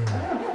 Yeah.